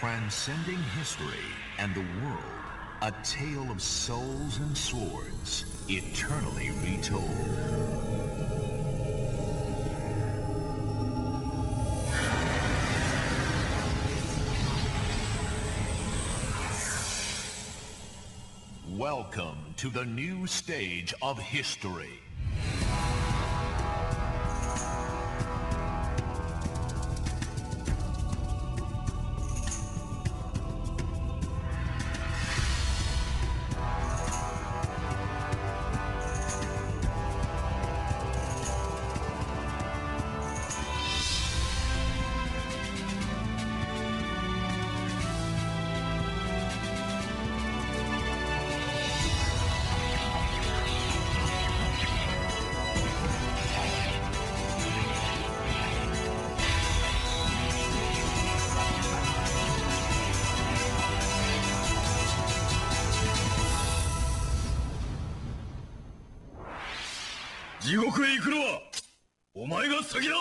Transcending history and the world. A tale of souls and swords, eternally retold. Welcome to the new stage of history. 地獄へ行くのはお前が先だ。